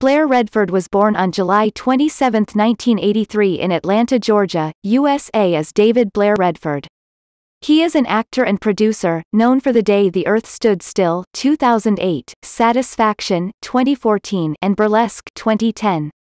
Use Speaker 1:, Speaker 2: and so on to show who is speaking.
Speaker 1: Blair Redford was born on July 27, 1983 in Atlanta, Georgia, USA as David Blair Redford. He is an actor and producer, known for The Day the Earth Stood Still 2008, Satisfaction 2014 and Burlesque 2010.